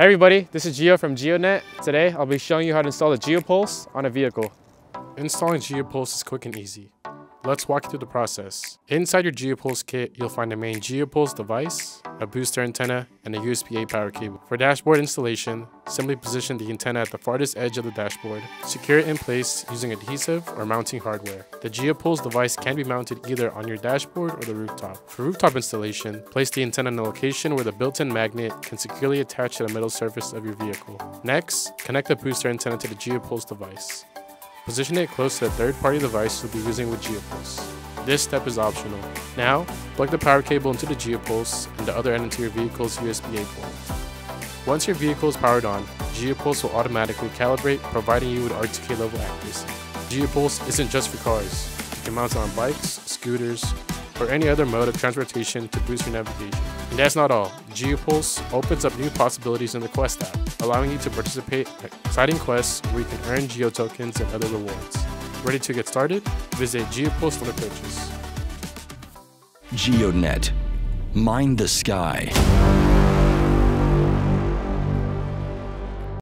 Hey everybody, this is Gio from GEODNET. Today I'll be showing you how to install the GEO-PULSE on a vehicle. Installing GEO-PULSE is quick and easy. Let's walk through the process. Inside your GEO-PULSE kit, you'll find a main GEO-PULSE device, a booster antenna, and a USB-A power cable. For dashboard installation, simply position the antenna at the farthest edge of the dashboard. Secure it in place using adhesive or mounting hardware. The GEO-PULSE device can be mounted either on your dashboard or the rooftop. For rooftop installation, place the antenna in a location where the built-in magnet can securely attach to the metal surface of your vehicle. Next, connect the booster antenna to the GEO-PULSE device. Position it close to the third-party device you'll be using with GEO-PULSE. This step is optional. Now, plug the power cable into the GEO-PULSE and the other end into your vehicle's USB-A port. Once your vehicle is powered on, GEO-PULSE will automatically calibrate, providing you with RTK level accuracy. GEO-PULSE isn't just for cars. You can mount it on bikes, scooters, or any other mode of transportation to boost your navigation. And that's not all. GEO-PULSE opens up new possibilities in the Quest app, allowing you to participate in exciting quests where you can earn Geo tokens and other rewards. Ready to get started? Visit GEO-PULSE for the purchase. GEODNET. Mind the sky.